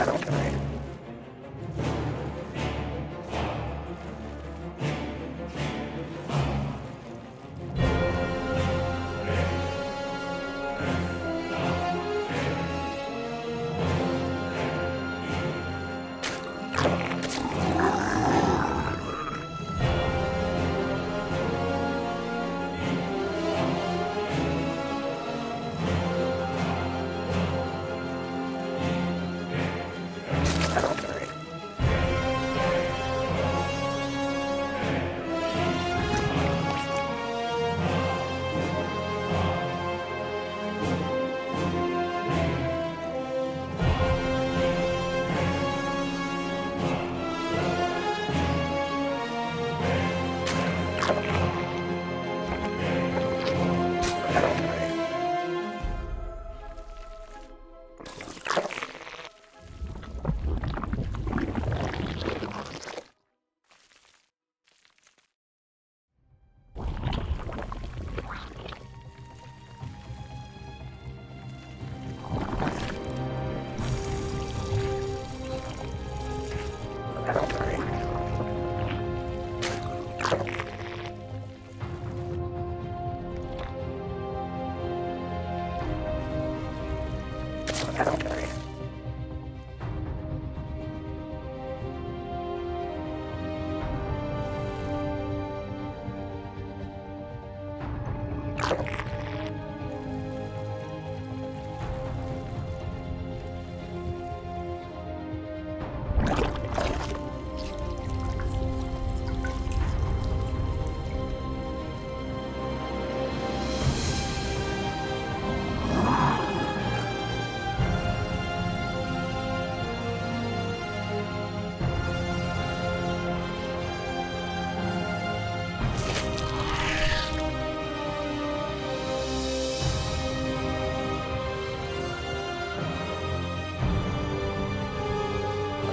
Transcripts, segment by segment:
I don't All right.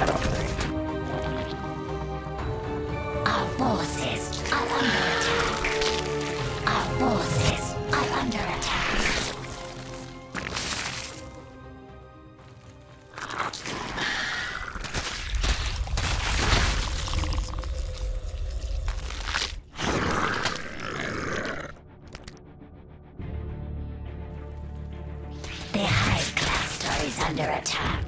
Our forces are under attack.